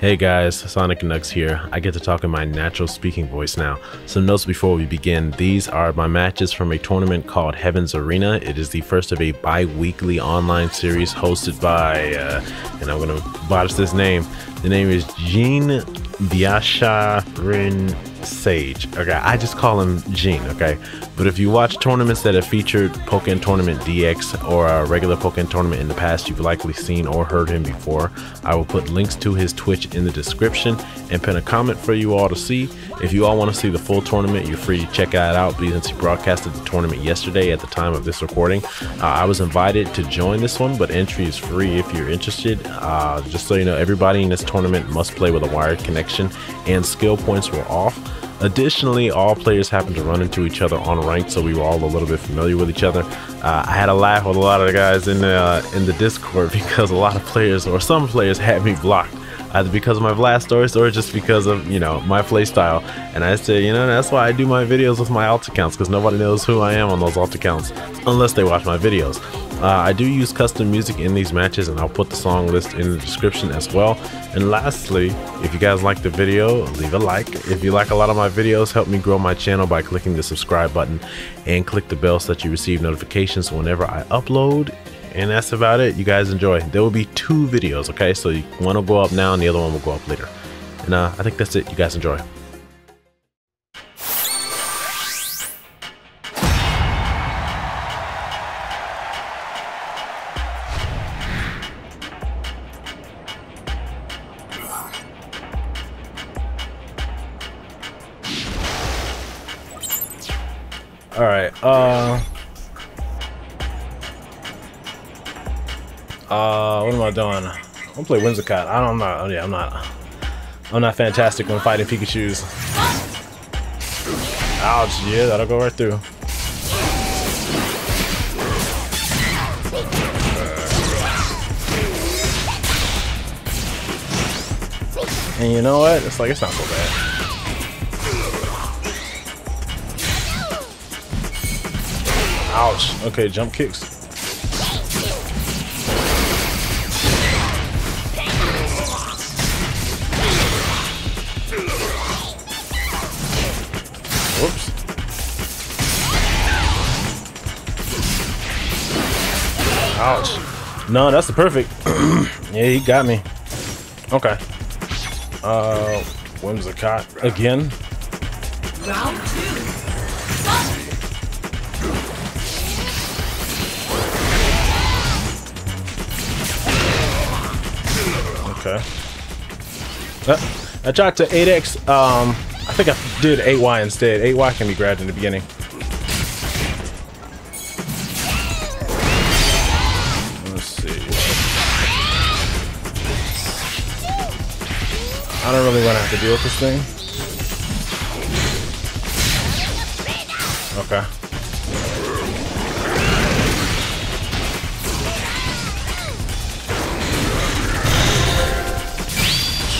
Hey guys, SonicNKnux here. I get to talk in my natural speaking voice now. Some notes before we begin. These are my matches from a tournament called Heaven's Arena. It is the first of a bi-weekly online series hosted by, uh, and I'm gonna botch this name. The name is Gene Rin Sage. Okay, I just call him Gene, okay? But if you watch tournaments that have featured Pokkén Tournament DX or a regular Pokkén Tournament in the past, you've likely seen or heard him before. I will put links to his Twitch in the description and pin a comment for you all to see. If you all want to see the full tournament, you're free to check that out because he broadcasted the tournament yesterday at the time of this recording. Uh, I was invited to join this one, but entry is free if you're interested. Uh, just so you know, everybody in this tournament must play with a wired connection and skill points were off. Additionally, all players happened to run into each other on ranked, so we were all a little bit familiar with each other. Uh, I had a laugh with a lot of the guys in the uh, in the Discord because a lot of players or some players had me blocked either because of my Vlad stories or just because of you know my playstyle. And I said, you know, that's why I do my videos with my alt accounts because nobody knows who I am on those alt accounts unless they watch my videos. Uh, I do use custom music in these matches, and I'll put the song list in the description as well. And lastly, if you guys like the video, leave a like. If you like a lot of my videos, help me grow my channel by clicking the subscribe button and click the bell so that you receive notifications whenever I upload and that's about it. You guys enjoy. There will be two videos, okay? So one will go up now and the other one will go up later. And uh, I think that's it. You guys enjoy. All right. Uh Uh, what am I doing? I'm gonna play Whimsicott. I don't know. Yeah, I'm not. I'm not fantastic when fighting Pikachu's. Ouch! Yeah, that'll go right through. And you know what? It's like it's not so bad. Ouch. Okay, jump kicks. Whoops. Ouch. No, that's the perfect. yeah, he got me. Okay. Uh, Whimsicott again. Round two. Okay. Uh, I tried to 8x um I think I did 8Y instead. 8Y can be grabbed in the beginning. Let's see. I don't really want to have to deal with this thing. Okay.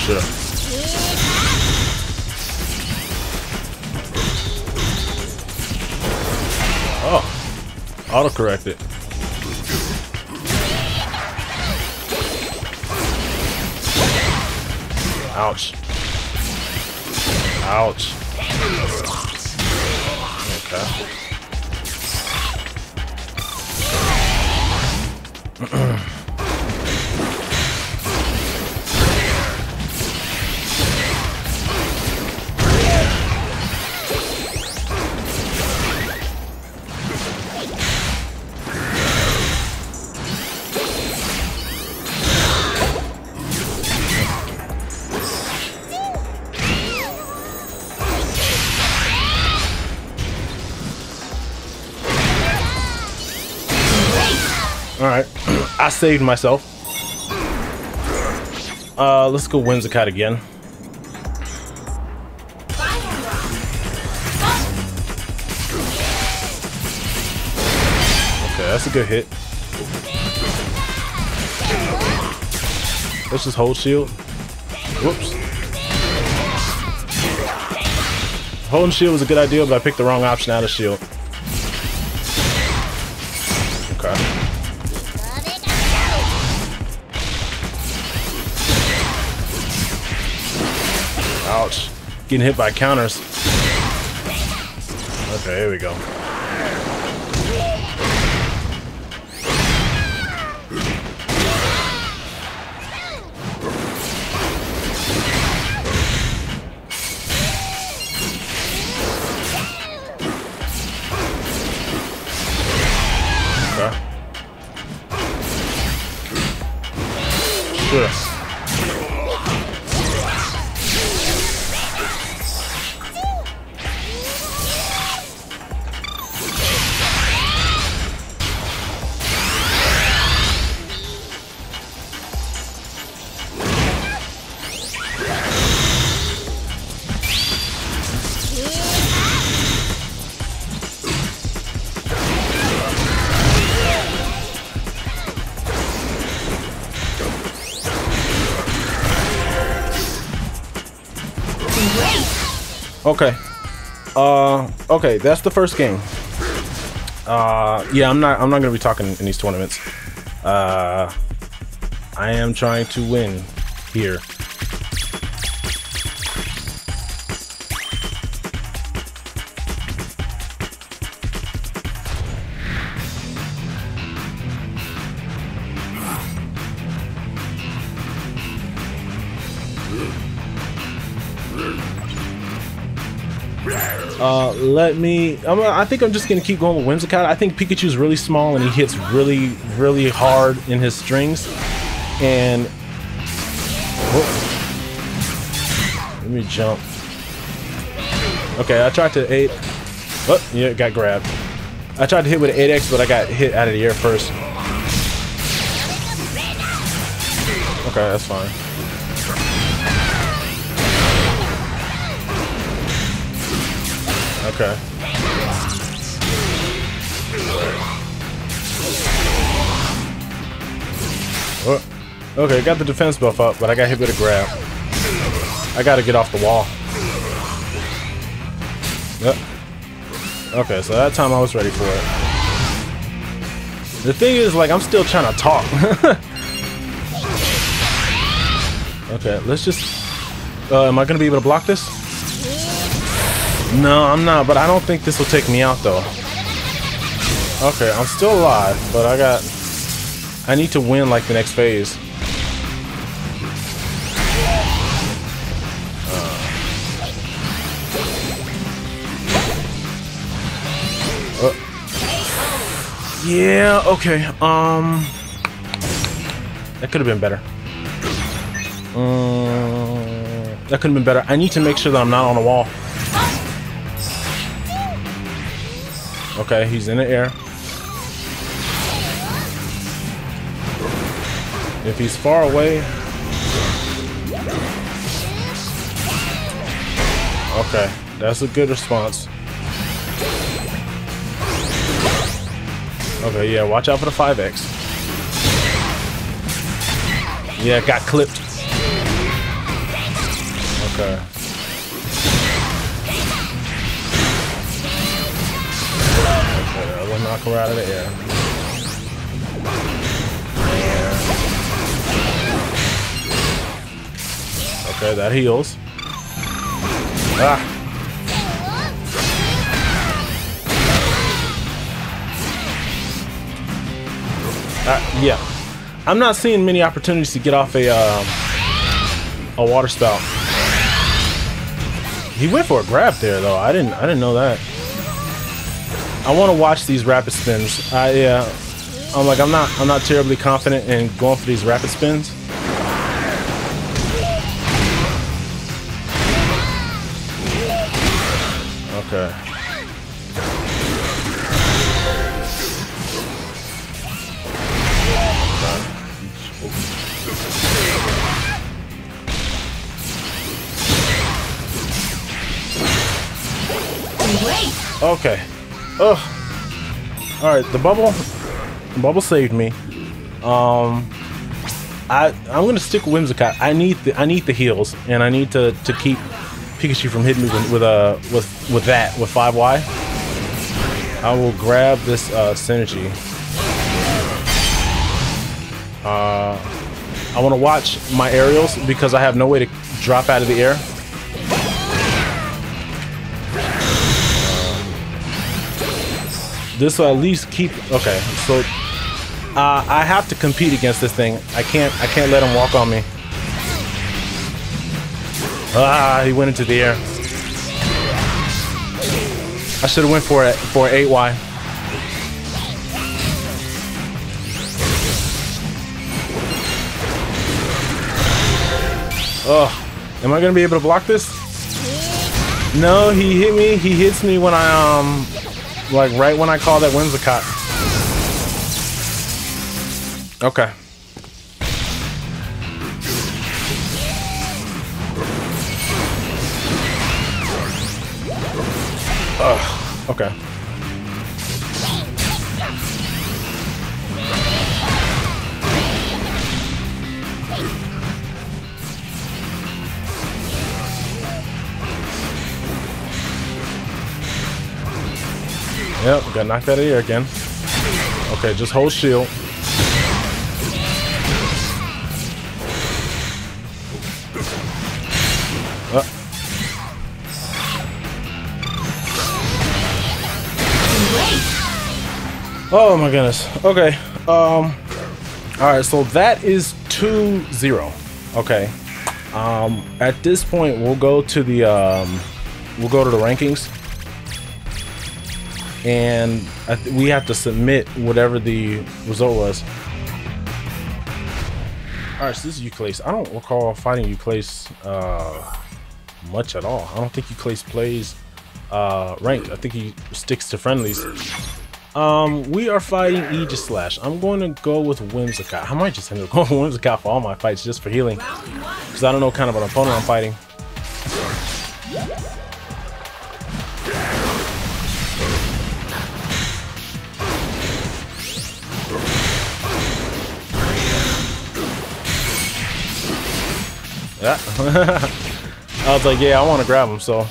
Sure. Oh, autocorrect it. Ouch. Ouch. Okay. saved myself. Uh, let's go Whimsicott again. Okay, that's a good hit. Let's just hold shield. Whoops. Holding shield was a good idea, but I picked the wrong option out of shield. Getting hit by counters. Okay, here we go. Okay. Uh, okay, that's the first game. Uh, yeah, I'm not. I'm not gonna be talking in these tournaments. Uh, I am trying to win here. Uh, let me. I'm, I think I'm just gonna keep going with Whimsicott. I think Pikachu's really small and he hits really, really hard in his strings. And whoop. let me jump. Okay, I tried to eight. Oh, yeah, got grabbed. I tried to hit with an 8x, but I got hit out of the air first. Okay, that's fine. Okay. Oh, okay, got the defense buff up, but I got hit with a grab. I gotta get off the wall. Yep. Okay, so that time I was ready for it. The thing is, like, I'm still trying to talk. okay, let's just... Uh, am I gonna be able to block this? No, I'm not, but I don't think this will take me out, though. Okay, I'm still alive, but I got... I need to win, like, the next phase. Uh, yeah, okay, um... That could have been better. Um, that could have been better. I need to make sure that I'm not on the wall. Okay, he's in the air. If he's far away... Okay, that's a good response. Okay, yeah, watch out for the 5x. Yeah, got clipped. Okay. Knock her out of the air. Okay, that heals. Ah. Uh, yeah. I'm not seeing many opportunities to get off a um, a water spout. He went for a grab there though. I didn't I didn't know that. I want to watch these rapid spins. I. Uh, I'm like I'm not I'm not terribly confident in going for these rapid spins. Okay. Okay. Oh. All right. The bubble. The bubble saved me. Um. I I'm gonna stick with Whimsicott. I need the I need the heals, and I need to to keep Pikachu from hitting me with, with uh with with that with five Y. I will grab this uh, synergy. Uh, I want to watch my aerials because I have no way to drop out of the air. This will at least keep. Okay, so uh, I have to compete against this thing. I can't. I can't let him walk on me. Ah, he went into the air. I should have went for it for 8Y. Oh, am I gonna be able to block this? No, he hit me. He hits me when I um, like right when I call that Whimsicott. Okay. Ugh. Okay. Yep, got knocked out of the air again. Okay, just hold shield. Uh. Oh my goodness. Okay. Um. All right. So that is two zero. Okay. Um. At this point, we'll go to the um. We'll go to the rankings and we have to submit whatever the result was. All right, so this is Euclase. I don't recall fighting Euclase uh, much at all. I don't think Euclase plays uh, ranked. I think he sticks to friendlies. Um, we are fighting Aegislash. I'm going to go with Whimsicott. I might just end up going with Whimsicott for all my fights just for healing. Because I don't know kind of an opponent I'm fighting. Yeah. I was like, yeah, I want to grab him, so.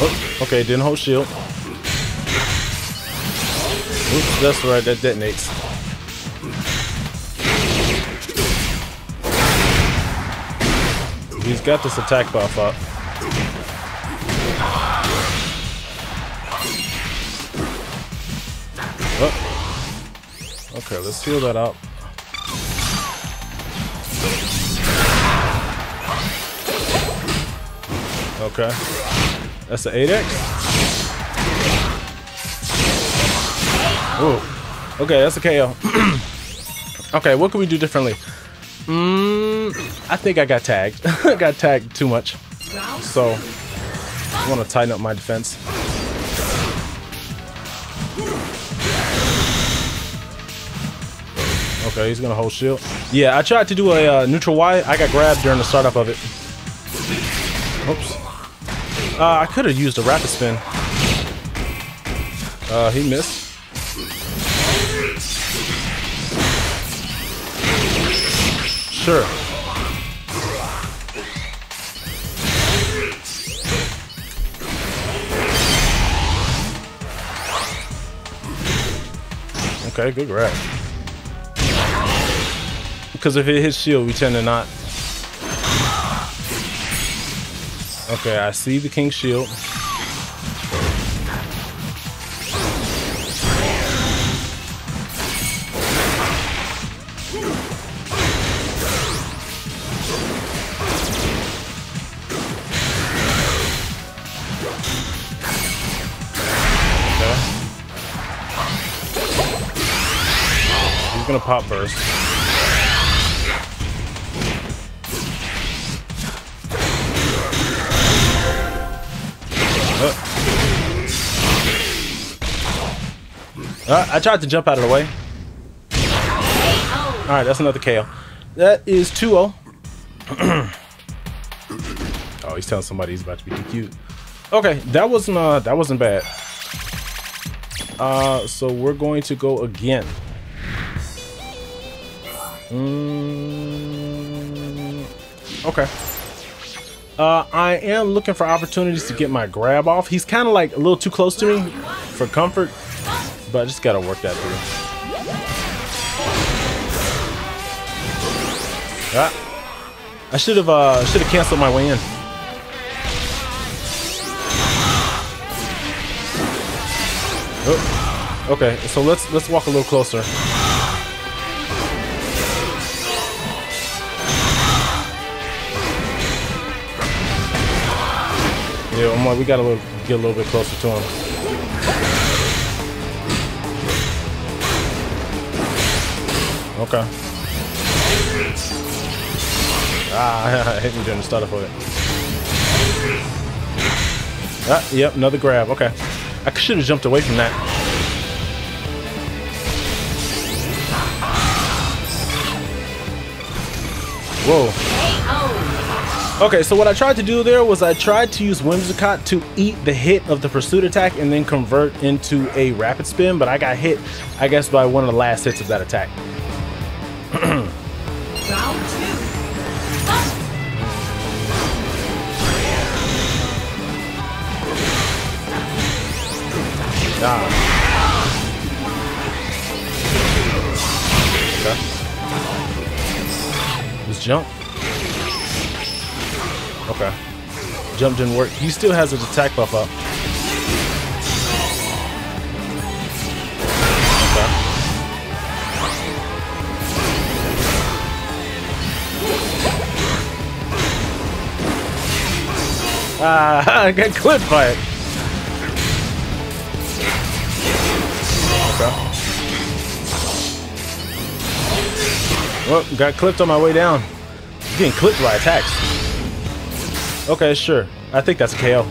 Oh, okay, didn't hold shield. Oops, that's right, that detonates. He's got this attack buff up. Oh. Okay, let's heal that up. Okay. That's an 8X? Ooh. Okay, that's a KO. okay, what can we do differently? Mm, I think I got tagged. I got tagged too much. So, I want to tighten up my defense. Okay, he's gonna hold shield. Yeah, I tried to do a uh, neutral Y. I got grabbed during the startup of it. Uh, I could have used a rapid spin. Uh, he missed. Sure. Okay, good grab. Because if it hits shield, we tend to not Okay, I see the King Shield. Gonna pop burst. Uh, I tried to jump out of the way. Alright, that's another KO. That is 2-0. oh, he's telling somebody he's about to be cute. Okay, that wasn't uh that wasn't bad. Uh so we're going to go again. Mm, okay. Uh, I am looking for opportunities to get my grab off. He's kind of like a little too close to me for comfort. But I just gotta work that through. Ah. I should have uh should have canceled my way in. Oh, okay, so let's let's walk a little closer. Yeah, I'm like, we gotta little, get a little bit closer to him. Okay. Ah, hit me during the stutter for it. Ah, yep, another grab. Okay. I should have jumped away from that. Whoa. Okay, so what I tried to do there was I tried to use Whimsicott to eat the hit of the pursuit attack and then convert into a rapid spin, but I got hit, I guess, by one of the last hits of that attack. Round two. Ah. Okay. Let's jump. Okay. Jump didn't work. He still has his attack buff up. Ah, got clipped by it. Well, got clipped on my way down. Getting clipped by attacks. Okay, sure. I think that's a KO.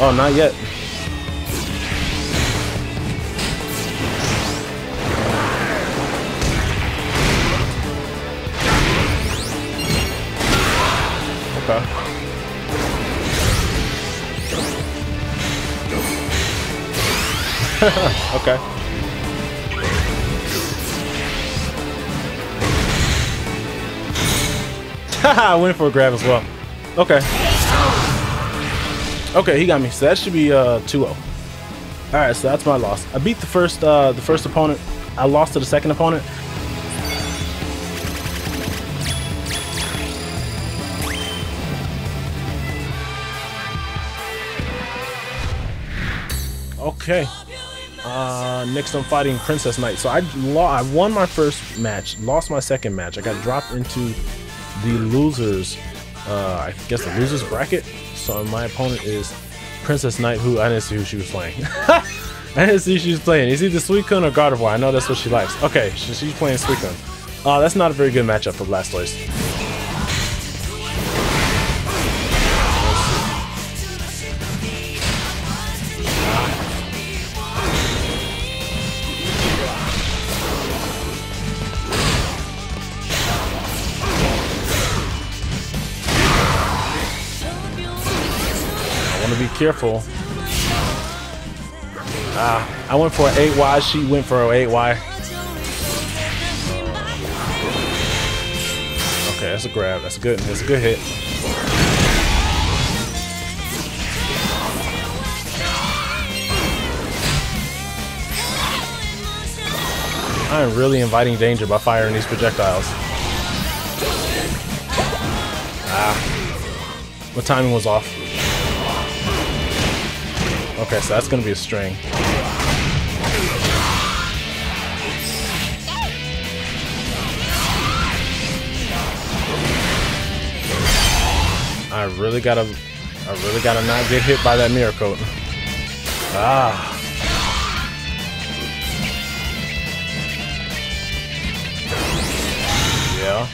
Oh, not yet. okay. Haha, I went for a grab as well. Okay. Okay, he got me. So that should be uh 2-0. Alright, so that's my loss. I beat the first uh the first opponent. I lost to the second opponent. Okay. Uh, next I'm fighting Princess Knight. So I, I won my first match, lost my second match. I got dropped into the losers uh, I guess the losers bracket. So my opponent is Princess Knight, who I didn't see who she was playing. I didn't see she was playing. It's either Suicune or Gardevoir. I know that's what she likes. Okay, she's playing Suicune. Uh, that's not a very good matchup for Blastoise. Careful. Ah, I went for an 8Y. She went for an 8Y. Okay, that's a grab. That's good. That's a good hit. I am really inviting danger by firing these projectiles. Ah. My timing was off. Okay, so that's gonna be a string. I really gotta, I really gotta not get hit by that mirror coat. Ah. Yeah.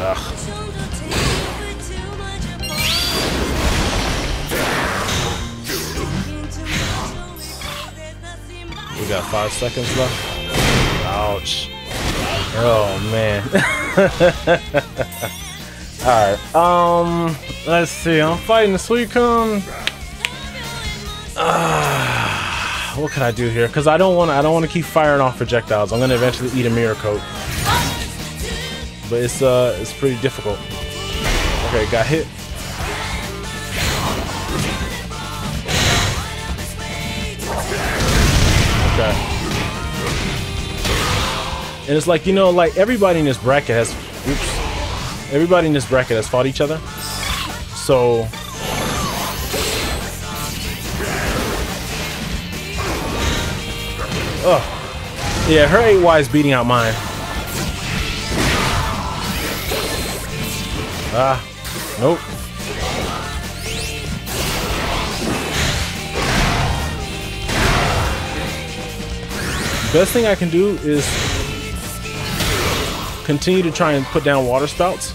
Ugh. Five seconds left. Ouch. Oh man. Alright, um let's see, I'm fighting the Suicune. Uh, what can I do here? Because I don't wanna I don't want to keep firing off projectiles. I'm gonna eventually eat a mirror coat. But it's uh it's pretty difficult. Okay, got hit. And it's like, you know, like everybody in this bracket has, oops, everybody in this bracket has fought each other. So, Oh. Yeah, her 8Y is beating out mine. Ah. Nope. Best thing I can do is continue to try and put down water spouts.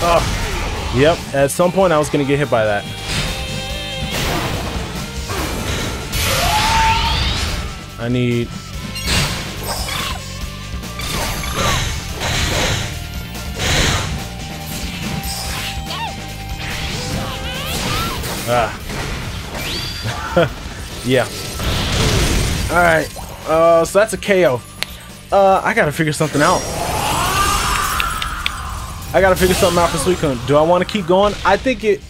Oh, yep. At some point, I was going to get hit by that. I need... Ah. yeah. Alright. Uh, so that's a KO. Uh, I gotta figure something out. I gotta figure something out for Suicune. Do I want to keep going? I think it...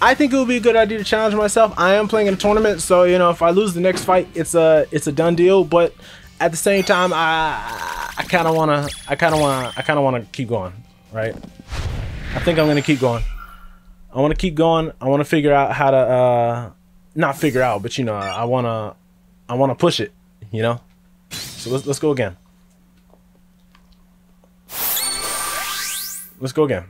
I think it would be a good idea to challenge myself. I am playing in a tournament, so you know if I lose the next fight, it's a it's a done deal. But at the same time, I I kind of wanna I kind of wanna I kind of wanna keep going, right? I think I'm gonna keep going. I want to keep going. I want to figure out how to uh not figure out, but you know I wanna I wanna push it, you know. So let's let's go again. Let's go again.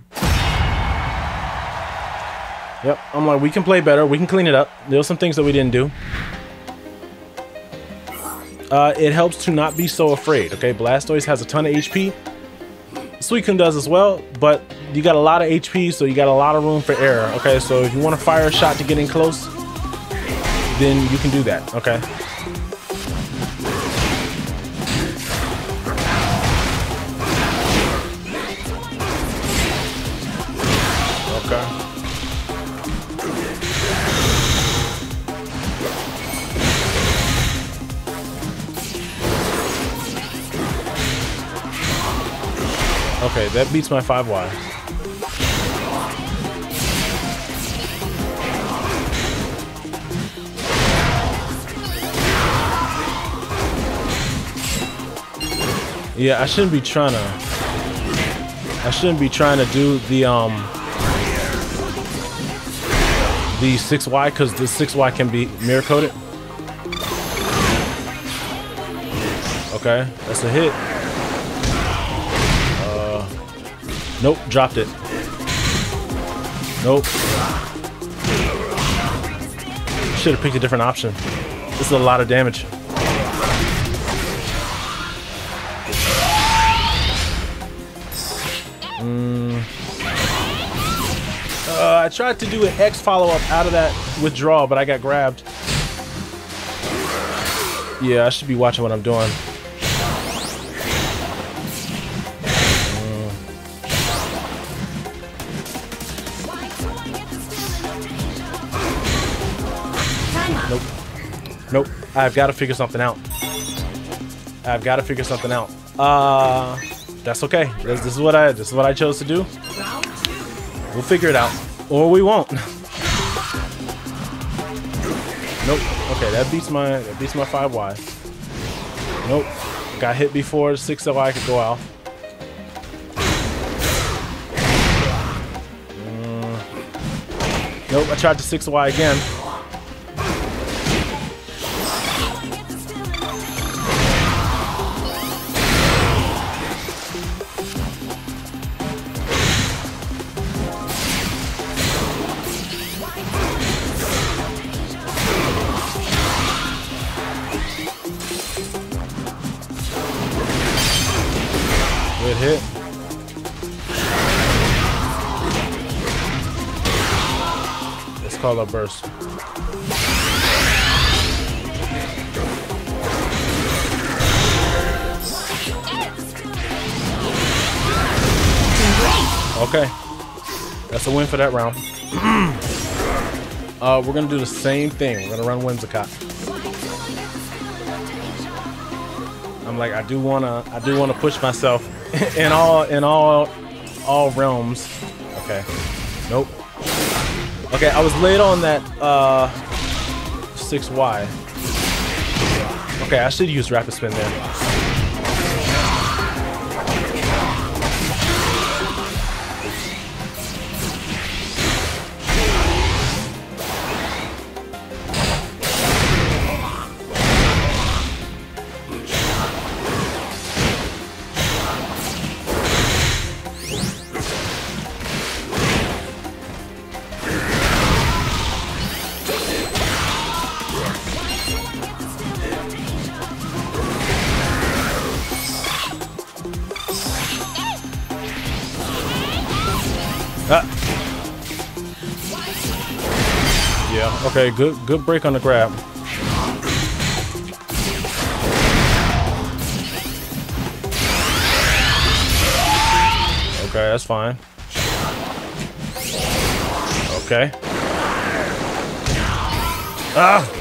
Yep, I'm like, we can play better. We can clean it up. There were some things that we didn't do. Uh, it helps to not be so afraid, okay? Blastoise has a ton of HP. Suicune does as well, but you got a lot of HP, so you got a lot of room for error, okay? So if you want to fire a shot to get in close, then you can do that, okay? Okay, that beats my 5Y. Yeah, I shouldn't be trying to... I shouldn't be trying to do the, um... The 6Y, because the 6Y can be mirror-coated. Okay, that's a hit. Uh, nope, dropped it. Nope. Should have picked a different option. This is a lot of damage. I tried to do an X follow-up out of that withdrawal, but I got grabbed. Yeah, I should be watching what I'm doing. Nope. Nope. I've got to figure something out. I've got to figure something out. Uh, that's okay. This, this, is what I this is what I chose to do. We'll figure it out, or we won't. nope. Okay, that beats my that beats my five Y. Nope. Got hit before six Y could go out. Mm. Nope. I tried to six Y again. A burst. Okay. That's a win for that round. uh, we're gonna do the same thing. We're gonna run Whimsicott. I'm like, I do wanna, I do wanna push myself in all in all all realms. Okay. I was late on that uh 6Y. Okay, I should use rapid spin there. Okay, good good break on the grab. Okay, that's fine. Okay. Ah!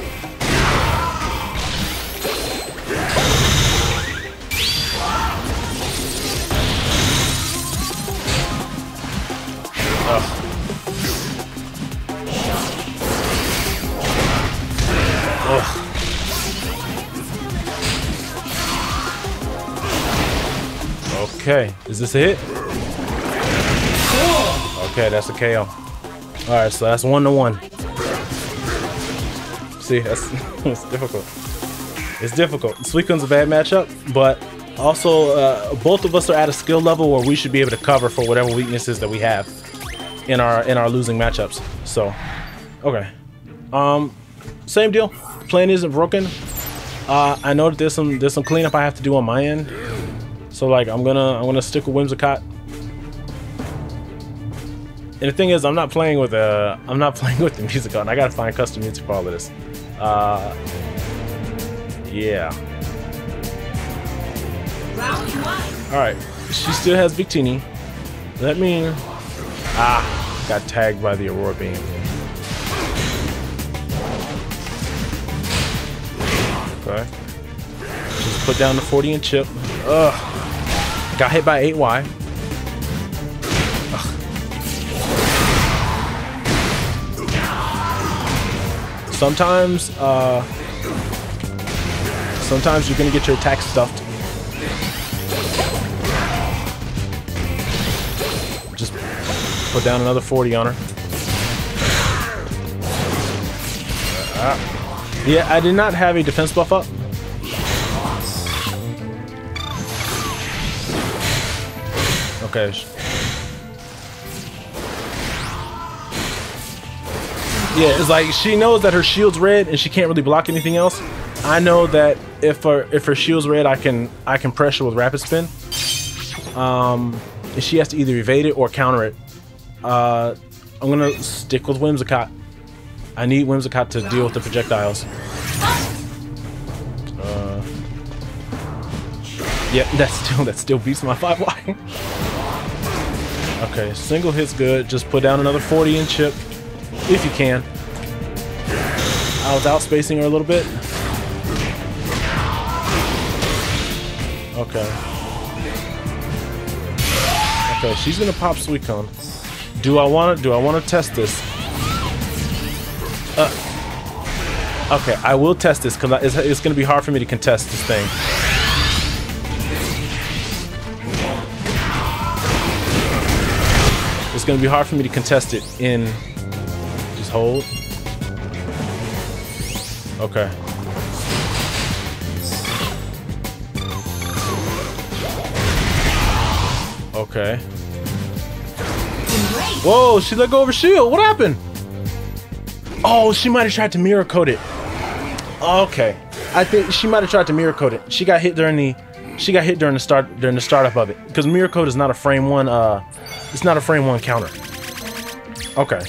Okay, is this a hit? Okay, that's a KO. Alright, so that's one to one. See, that's it's difficult. It's difficult. Suicune's a bad matchup, but also uh, both of us are at a skill level where we should be able to cover for whatever weaknesses that we have in our in our losing matchups. So, okay. Um, same deal. Plan isn't broken. Uh, I know that there's some there's some cleanup I have to do on my end. So like I'm gonna I'm gonna stick with Whimsicott. And the thing is, I'm not playing with uh I'm not playing with the music on. I gotta find custom music for all of this. Uh, yeah. All right, she still has Victini. Let me. Ah, got tagged by the Aurora Beam. Okay. Just put down the 40 and chip. Ugh. Got hit by 8Y. Ugh. Sometimes, uh, sometimes you're gonna get your attack stuffed. Just put down another 40 on her. Uh, yeah, I did not have a defense buff up. Okay. Yeah, it's like she knows that her shield's red and she can't really block anything else. I know that if her if her shield's red, I can I can pressure with rapid spin. Um, and she has to either evade it or counter it. Uh, I'm gonna stick with Whimsicott. I need Whimsicott to deal with the projectiles. Uh, yeah, that still that still beats my 5Y. Okay, single hit's good. Just put down another 40 and chip, if you can. I was out spacing her a little bit. Okay. Okay, she's gonna pop Suicune. Do I want to? Do I want to test this? Uh, okay, I will test this because it's, it's gonna be hard for me to contest this thing. Going to be hard for me to contest it in... Just hold. Okay. Okay. Whoa, she let go of her shield. What happened? Oh, she might have tried to mirror coat it. Okay. I think she might have tried to mirror coat it. She got hit during the she got hit during the start during the startup of it because mirror coat is not a frame one uh it's not a frame one counter. Okay.